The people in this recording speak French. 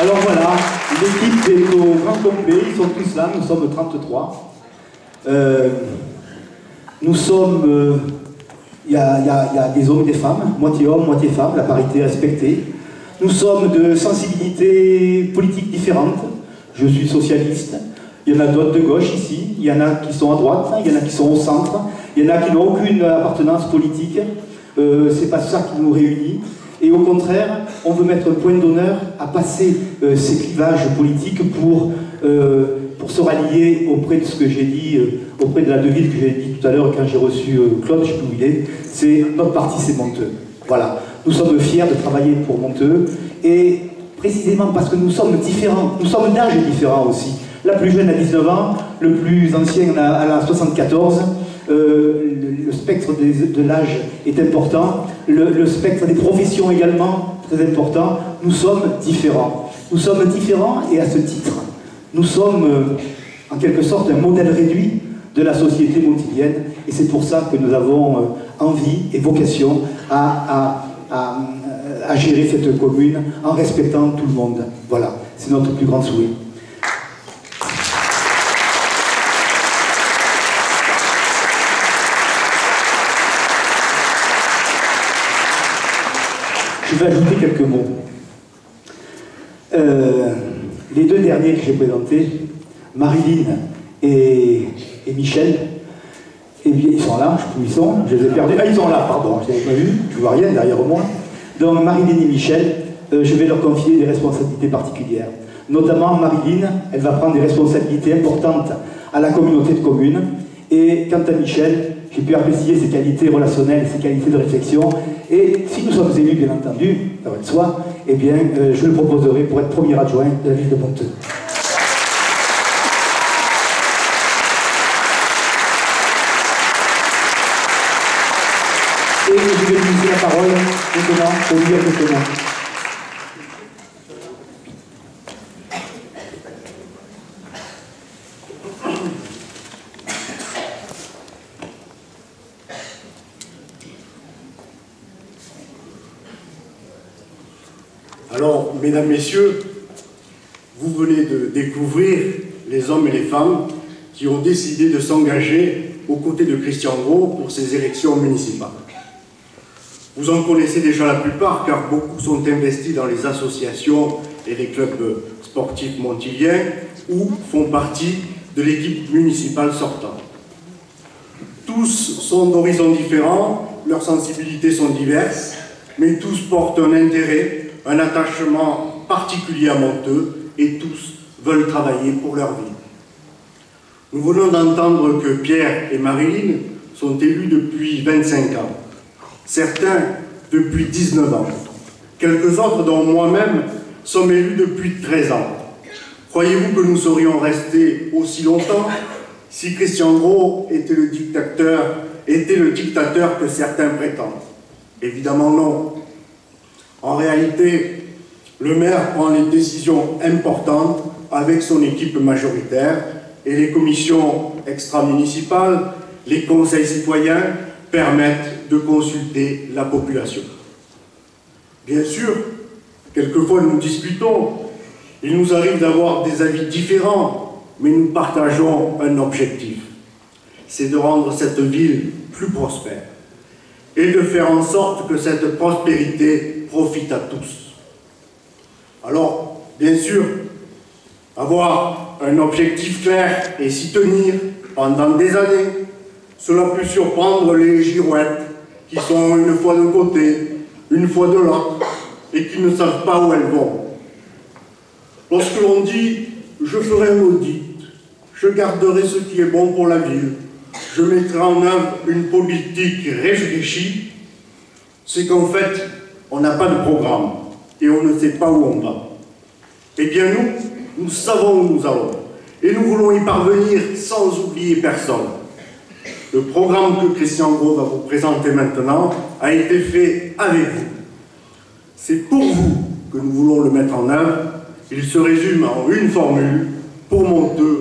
Alors voilà, l'équipe est au grand complet, ils sont tous là, nous sommes 33. Euh, nous sommes. euh, il y a des hommes et des femmes, moitié hommes, moitié femmes, la parité respectée. Nous sommes de sensibilités politiques différentes. Je suis socialiste. Il y en a d'autres de gauche ici. Il y en a qui sont à droite. Il y en a qui sont au centre. Il y en a qui n'ont aucune appartenance politique. Euh, c'est pas ça qui nous réunit. Et au contraire, on veut mettre point d'honneur à passer euh, ces clivages politiques pour, euh, pour se rallier auprès de ce que j'ai dit, euh, auprès de la devise que j'ai dit tout à l'heure quand j'ai reçu Claude, je sais plus où il est, c'est notre parti c'est Monteux. Voilà, nous sommes fiers de travailler pour Monteux et précisément parce que nous sommes différents, nous sommes d'âge différents aussi. La plus jeune a 19 ans, le plus ancien a 74. Le, spectre de l'âge est important, le, spectre des professions également très important. Nous sommes différents. Nous sommes différents et à ce titre, nous sommes euh, en quelque sorte un modèle réduit de la société montilienne et c'est pour ça que nous avons euh, envie et vocation à, à- à, à gérer cette commune en respectant tout le monde. Voilà, c'est notre plus grand souhait. Je vais ajouter quelques mots. Euh, les deux derniers que j'ai présentés, Marilyn et, Michel, eh ils sont là, je ils sont, je les ai perdus. Ah, ils sont là, pardon, je ne les avais pas vus, je vois rien derrière moi. Donc, Marilyn et Michel, euh, je vais leur confier des responsabilités particulières. Notamment, Marilyn, elle va prendre des responsabilités importantes à la communauté de communes. Et quant à Michel, j'ai pu apprécier ses qualités relationnelles, ses qualités de réflexion. Et si nous sommes élus, bien entendu, ça va de soi, eh bien, euh, je le proposerai pour être premier adjoint de la ville de Monteux. Et je vais lui laisser la parole maintenant pour lui dire quelques mots. Alors, mesdames, messieurs, vous venez de découvrir les hommes et les femmes qui ont décidé de s'engager aux côtés de Christian Gros pour ces élections municipales. Vous en connaissez déjà la plupart car beaucoup sont investis dans les associations et les clubs sportifs montiliens ou font partie de l'équipe municipale sortante. Tous sont d'horizons différents, leurs sensibilités sont diverses, mais tous portent un intérêt, un attachement particulier à Monteux et tous veulent travailler pour leur vie. Nous venons d'entendre que Pierre et Marilyn sont élus depuis 25 ans, certains depuis 19 ans. Quelques autres, dont moi-même, sommes élus depuis 13 ans. Croyez-vous que nous serions restés aussi longtemps si Christian Gros était le dictateur, était le dictateur que certains prétendent? Évidemment non. En réalité, le maire prend les décisions importantes avec son équipe majoritaire et les commissions extra-municipales, les conseils citoyens permettent de consulter la population. Bien sûr, quelquefois nous discutons, il nous arrive d'avoir des avis différents, mais nous partageons un objectif, c'est de rendre cette ville plus prospère et de faire en sorte que cette prospérité profite à tous. Alors, bien sûr, avoir un objectif clair et s'y tenir pendant des années, cela peut surprendre les girouettes qui sont une fois d'un côté, une fois de l'autre, et qui ne savent pas où elles vont. Lorsque l'on dit « je ferai un audit, je garderai ce qui est bon pour la ville, je mettrai en œuvre une politique réfléchie », c'est qu'en fait, on n'a pas de programme et on ne sait pas où on va. Eh bien nous, nous savons où nous allons et nous voulons y parvenir sans oublier personne. Le programme que Christian Gros va vous présenter maintenant a été fait avec vous. C'est pour vous que nous voulons le mettre en œuvre. Il se résume en une formule, pour Monteux.